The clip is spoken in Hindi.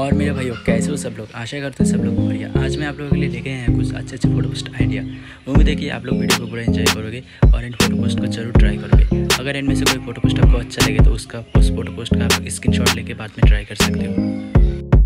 और मेरे भाइयों, कैसे हो सब लोग? आशा करते हैं सब लोग बढ़िया। आज मैं आप लोगों के लिए लेके आया हैं कुछ अच्छे अच्छे फ़ोटो पोस्ट आइडिया उम्मीद है कि आप लोग वीडियो को पूरा एंजॉय करोगे और इन फ़ोटो पोस्ट को ज़रूर ट्राई करोगे। अगर इनमें से कोई फ़ोटो पोस्ट आपको अच्छा लगे तो उसका उस फ़ोटो पोस्ट का आप स्क्रीन शॉट लेके बाद में ट्राई कर सकते हो।